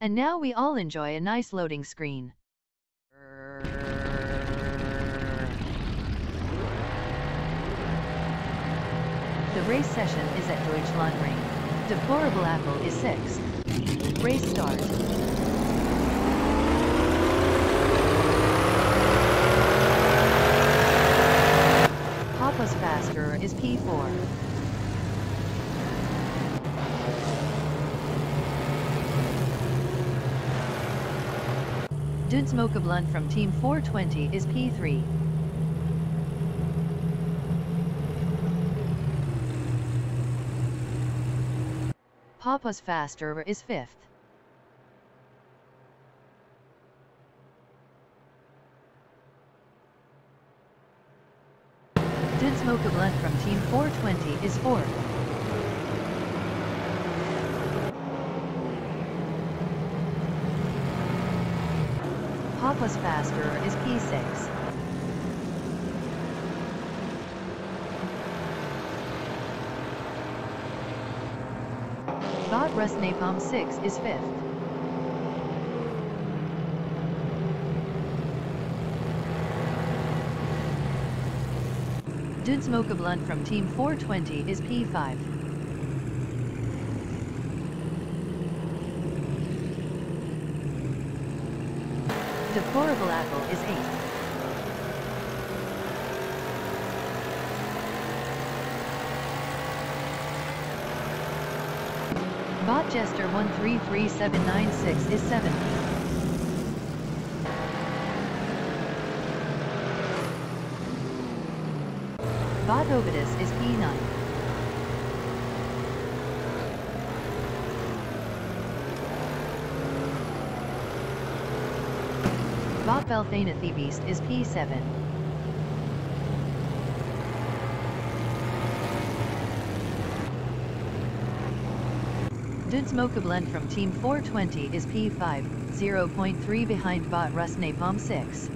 And now we all enjoy a nice loading screen. The race session is at Deutschlandring. Deplorable Apple is 6th. Race start. Papa's Faster is P4. Dudes Mocha Blunt from Team 420 is P3. Papa's Faster is 5th. Dudes Mocha Blunt from Team 420 is 4th. Papa's Faster is P6. Bot Rust Napalm 6 is 5th. Dudes Mocha Blunt from Team 420 is P5. Deplorable Apple is 8th. Bot Jester 133796 is 7. Bot Ovidus is P9. Bot Belthana Beast is P7. Dudes Mocha Blend from Team 420 is P5, 0.3 behind Bot Rust Napalm 6.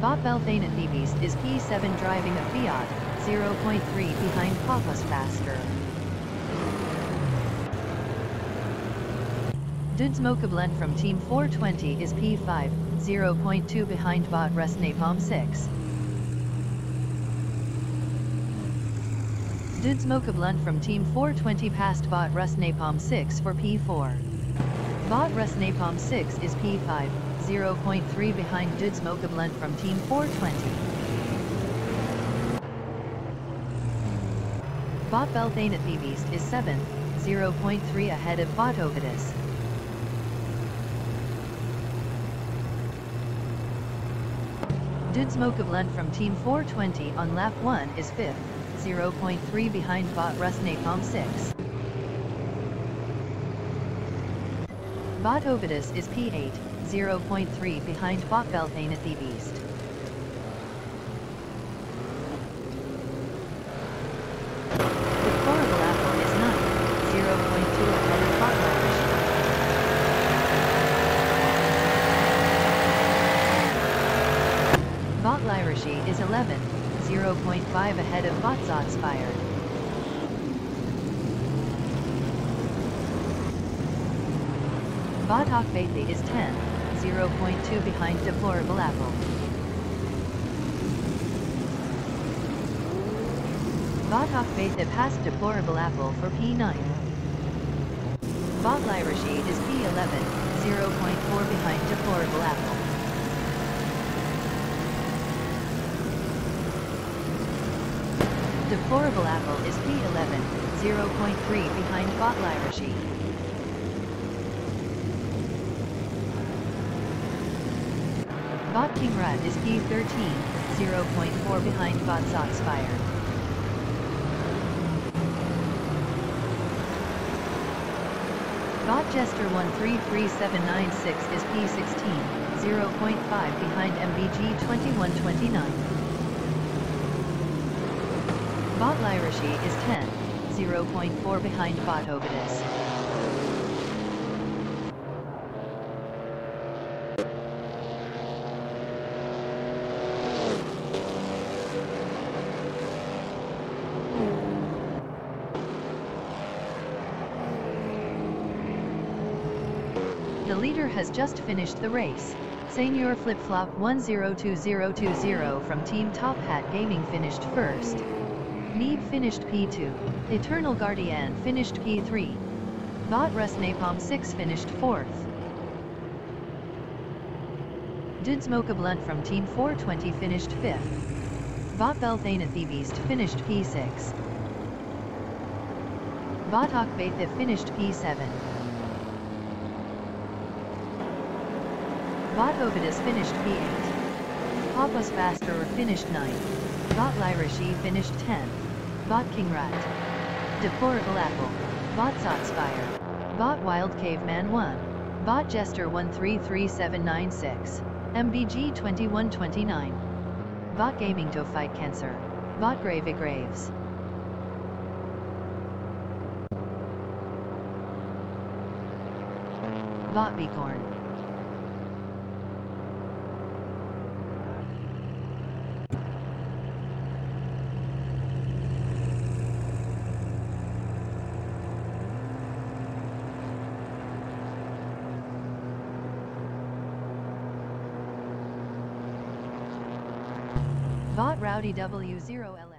Bot Belthana Beast is P7 driving a Fiat, 0.3 behind Papa's Faster. Dudes Mocha Blend from Team 420 is P5, 0.2 behind Bot Rust Napalm 6. Dudes Mocha Blunt from Team 420 passed Bot Rust Napalm 6 for P4. Bot Rust Napalm 6 is P5, 0.3 behind Dudes Mocha Blunt from Team 420. Bot Belthana Beast is 7th, 0.3 ahead of Bot Ovidus. Dudes of Blunt from Team 420 on lap 1 is 5th, 0.3 behind Bot Rust Napalm 6. Bot Ovidus is P8, 0.3 behind Bot the Beast. Deplorable Apple is 9, 0.2 ahead of Bot Lyrish. Bot is 11, 0.5 ahead of Bot Zotspire. Bot Hawkbathy is 10, 0.2 behind Deplorable Apple. Bot Hawkbathy passed Deplorable Apple for P9. Bot Lyrishi is P11, 0.4 behind Deplorable Apple. Deplorable Apple is P11, 0.3 behind Bot Lyrishi. Bot King Rat is P13, 0.4 behind Bot Zotspire. Bot Jester 133796 is P16, 0.5 behind MBG 2129. Botlirishi is 10, 0.4 behind Vatovitis. The leader has just finished the race. Senior Flip Flop 102020 from Team Top Hat Gaming finished first. Neeb finished P2. Eternal Guardian finished P3. Bot Rust Napalm 6 finished 4th. Did Blunt from Team 420 finished 5th. Bot Belthana Beast finished P6. Bot Akbaitha finished P7. Bot Ovidus finished P8. Papas Faster finished 9th. Bot Lyrashi finished 10th. Bot King Kingrat. Deplorable Apple. Bot Zotspire. Bot Wild Caveman 1. Bot Jester 133796. MBG 2129. Bot Gaming to Fight Cancer. Bot Grave Graves. Bot Bicorn. Bot Rowdy W0L